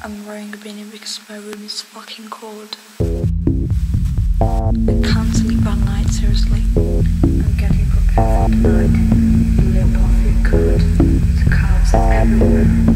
I'm wearing a beanie because my room is fucking cold. I can't sleep at night, seriously. I'm getting prepared for night. Live off your coat. The cars are everywhere.